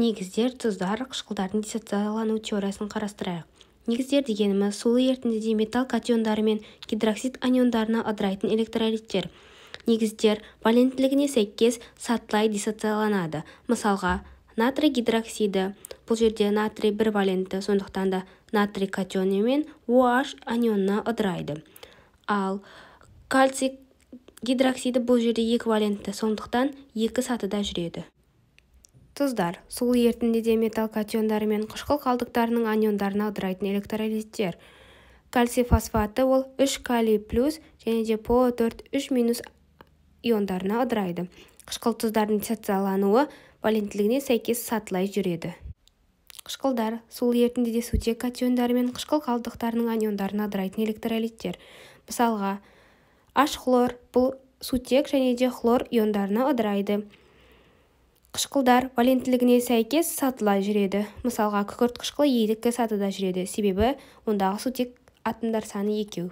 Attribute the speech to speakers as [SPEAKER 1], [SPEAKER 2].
[SPEAKER 1] негіздер тұздар қышқылдардың диссоциациялану теориясын қарастырайық. Негіздер дегеніміз сулы ерітіндіде металл катиондары мен гидроксид аниондарына ыдырайтын электролиттер. Негіздер валенттілігіне сәйкес сатылай диссоцияланады мысалға натрий гидроксиді бұл жерде натрий бір валентті сондықтан да натрий катионы мен OH анионына ыдырайды. Ал кальций гидроксиді бұл жерде екі валентті сондықтан екі сатыда жүреді. Тұздар сулы ерітіндіде металл катиондары мен қышқыл қалдықтарының аниондарына ыдырайтын электролиттер. Кальций фосфаты ол үш калий плюс және де по төрт үш минус иондарына ыдырайды қышқыл тұздардың диссоциялануы валенттілігіне сәйкес сатылай жүреді. Қышқылдар сулы ерітіндіде сутек катиондары мен қышқыл қалдықтарының аниондарына ыдырайтын электролиттер. Мысалға аш хлор бұл сутек және де хлор иондарына ыдырайды қышқылдар валенттілігіне сәйкес сатылай жүреді. Мысалға күкірт қышқылы екі сатыда жүреді. Себебі ондағы сутек атомдар саны екеу.